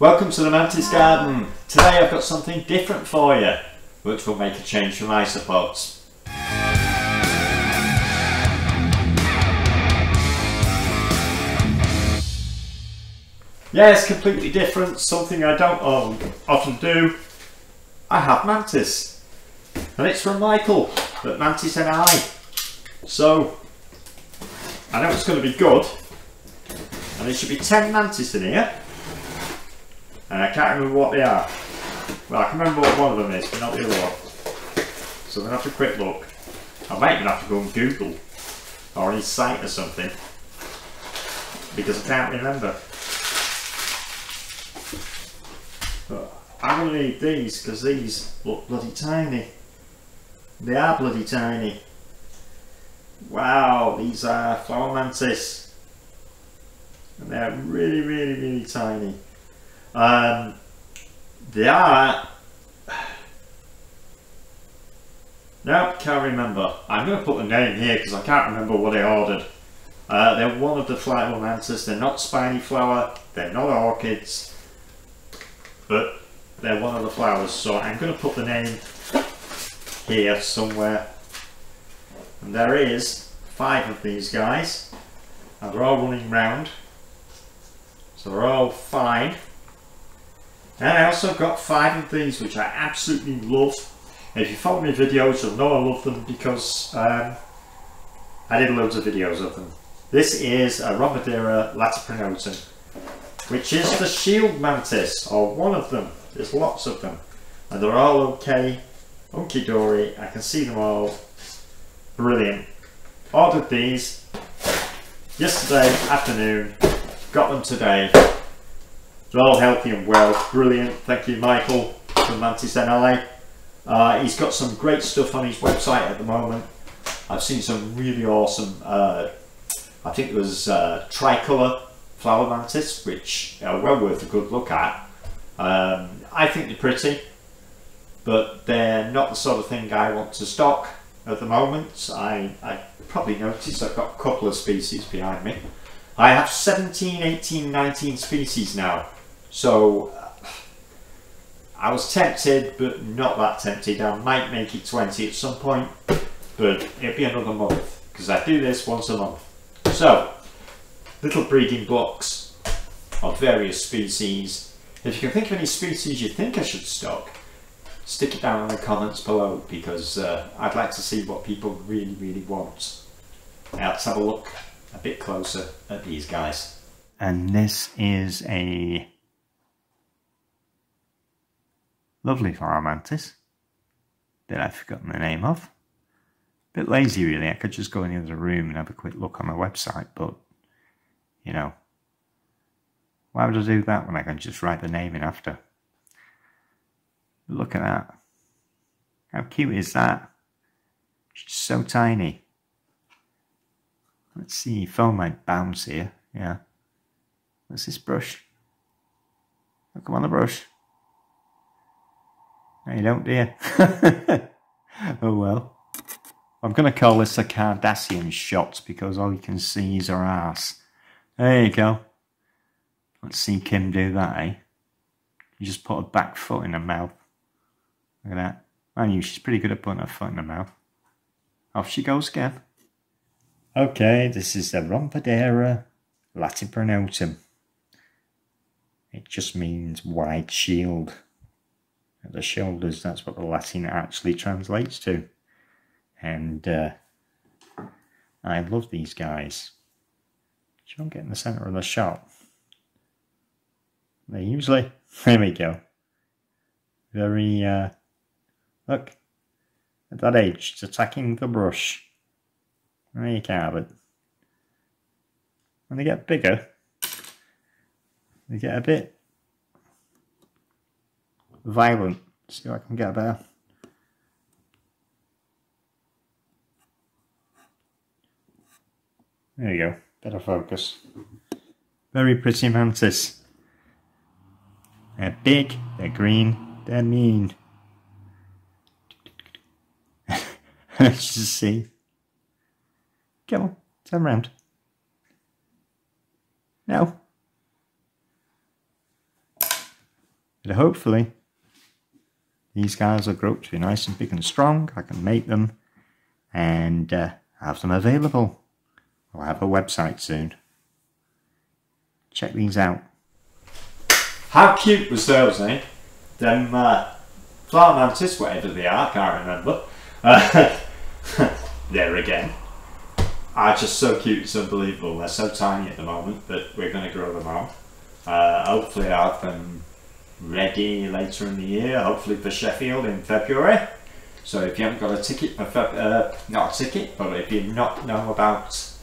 Welcome to the Mantis Garden. Today I've got something different for you, which will make a change from isopods. Yes, completely different, something I don't often do. I have Mantis. And it's from Michael, at Mantis NI. So, I know it's going to be good. And there should be 10 Mantis in here. And I can't remember what they are. Well, I can remember what one of them is, but not the other one. So I'm going to have a quick look. I might even have to go on Google. Or any site or something. Because I can't remember. But I'm going to need these, because these look bloody tiny. They are bloody tiny. Wow, these are flower mantis. And they're really, really, really tiny. Um, they are... Nope, can't remember. I'm going to put the name here because I can't remember what I ordered. Uh, they're one of the flower mantis. They're not spiny flower. They're not orchids. But they're one of the flowers. So I'm going to put the name here somewhere. And there is five of these guys. And they're all running round. So they're all fine. And I also got five of these which I absolutely love. If you follow my videos you'll know I love them because um, I did loads of videos of them. This is a Rhombodera latipronotum which is the shield mantis or one of them. There's lots of them and they're all okay. Hunky dory, I can see them all. Brilliant. Ordered these yesterday afternoon, got them today. They're all healthy and well. Brilliant. Thank you, Michael from Mantis NI. Uh, he's got some great stuff on his website at the moment. I've seen some really awesome, uh, I think it was uh, tricolour flower mantis, which are well worth a good look at. Um, I think they're pretty, but they're not the sort of thing I want to stock at the moment. I, I probably noticed I've got a couple of species behind me. I have 17, 18, 19 species now so I was tempted, but not that tempted. I might make it 20 at some point, but it'll be another month because I do this once a month. So, little breeding blocks of various species. If you can think of any species you think I should stock, stick it down in the comments below because uh, I'd like to see what people really, really want. Now let's have a look a bit closer at these guys. And this is a Lovely flower mantis that I've forgotten the name of. A bit lazy really, I could just go in the other room and have a quick look on my website, but you know, why would I do that when I can just write the name in after? Look at that. How cute is that? She's so tiny. Let's see, phone might bounce here. Yeah. What's this brush? Oh, come on the brush. You don't, do you? oh well. I'm going to call this a Kardashian shot because all you can see is her ass. There you go. Let's see Kim do that, eh? You just put a back foot in her mouth. Look at that. I knew she's pretty good at putting her foot in her mouth. Off she goes again. Okay, this is the Rhombodera latipronotum. It just means wide shield the shoulders. That's what the Latin actually translates to. And uh, I love these guys. Do you get in the center of the shot? They usually, there we go. Very, uh, look, at that age, it's attacking the brush. There you have it. When they get bigger, they get a bit violent. See if I can get there. There you go, better focus. Very pretty mantis. They're big, they're green, they're mean. Let's just see. Come on, turn around. No. But hopefully, these guys will grow up to be nice and big and strong. I can make them and uh, have them available. I'll have a website soon. Check these out. How cute was those, eh? Them uh, flower mantis, whatever they are, can't remember. Uh, there again. Are just so cute, it's unbelievable. They're so tiny at the moment but we're going to grow them out. Uh, hopefully I'll have them ready later in the year, hopefully for Sheffield in February. So if you haven't got a ticket for uh, not a ticket, but if you not know about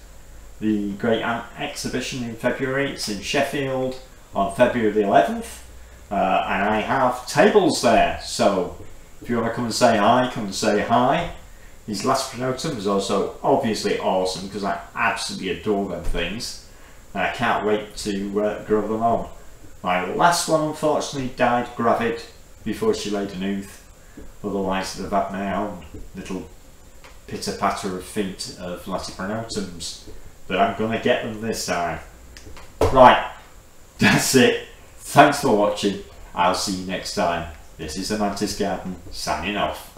the Great Ant exhibition in February, it's in Sheffield on February the 11th. Uh, and I have tables there, so if you want to come and say hi, come and say hi. These Latipronotum is also obviously awesome because I absolutely adore them things. And I can't wait to uh, grow them on. My last one unfortunately died gravid before she laid an ooth. Otherwise I'd have had my own little pitter patter of feet of Latipronotums. But I'm gonna get them this time. Right, that's it. Thanks for watching. I'll see you next time. This is the Mantis Garden signing off.